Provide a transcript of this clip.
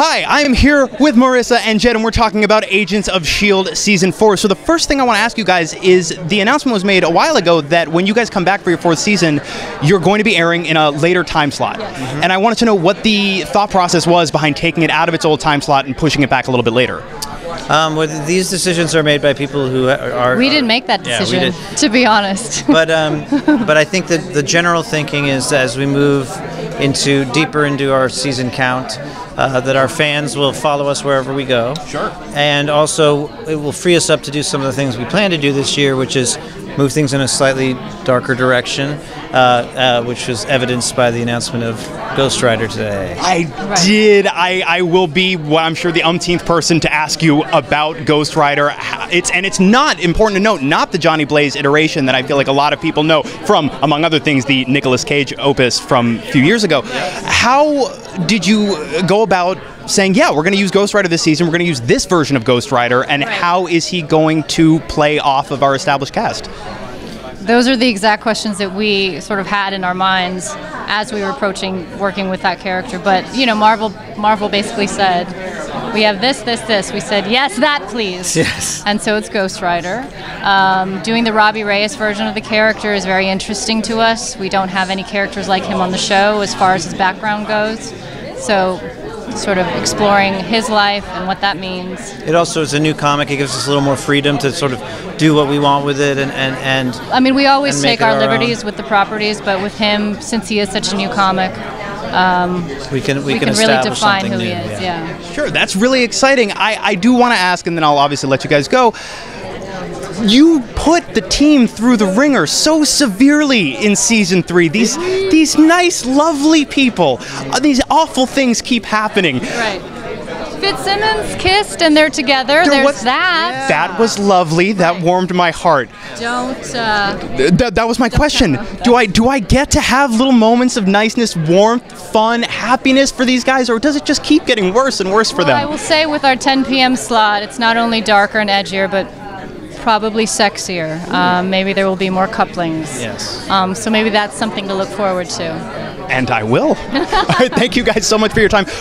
Hi, I am here with Maurissa and Jed, and we're talking about Agents of S.H.I.E.L.D. Season 4. So, the first thing I want to ask you guys is the announcement was made a while ago that when you guys come back for your fourth season, you're going to be airing in a later time slot. And I wanted to know what the thought process was behind taking it out of its old time slot and pushing it back a little bit later. Um, well, these decisions are made by people who are. are We didn't make that decision, did. to be honest. But um, but I think that the general thinking is as we move into deeper into our season count, uh, that our fans will follow us wherever we go. Sure. And also, it will free us up to do some of the things we plan to do this year, which is move things in a slightly darker direction, uh, uh, which was evidenced by the announcement of Ghost Rider today. I Right. did. I, I will be, well, I'm sure, the umpteenth person to ask you about Ghost Rider. It's and it's not important to note, not the Johnny Blaze iteration that I feel like a lot of people know from, among other things, the Nicolas Cage opus from a few years ago. How did you go about saying, yeah, we're going to use Ghost Rider this season. We're going to use this version of Ghost Rider, and Right. how is he going to play off of our established cast? Those are the exact questions that we sort of had in our minds as we were approaching working with that character. But you know, Marvel Marvel basically said, "We have this, this, this." We said, "Yes, that, please." Yes. And so it's Ghost Rider. Um, doing the Robbie Reyes version of the character is very interesting to us. We don't have any characters like him on the show as far as his background goes. So, sort of exploring his life and what that means. It also is a new comic. It gives us a little more freedom to sort of do what we want with it, and and, and I mean, we always take it our our own. liberties with the properties, but with him, since he is such a new comic, um, we can we, we, can, can, really define something who he new, is. Yeah. Sure, that's really exciting. I, I do want to ask, and then I'll obviously let you guys go. You put the team through the wringer so severely in season three. These these nice, lovely people. Uh, these awful things keep happening. Right. Fitzsimmons kissed and they're together. There There's was- that. That was lovely. That Right. warmed my heart. Don't. Uh, Th- that, that was my question. Do I do I get to have little moments of niceness, warmth, fun, happiness for these guys, or does it just keep getting worse and worse for well, I will say with our 10 p.m. slot, it's not only darker and edgier, but probably sexier. Um, maybe there will be more couplings. Yes. Um, so maybe that's something to look forward to. And I will. All right, thank you guys so much for your time.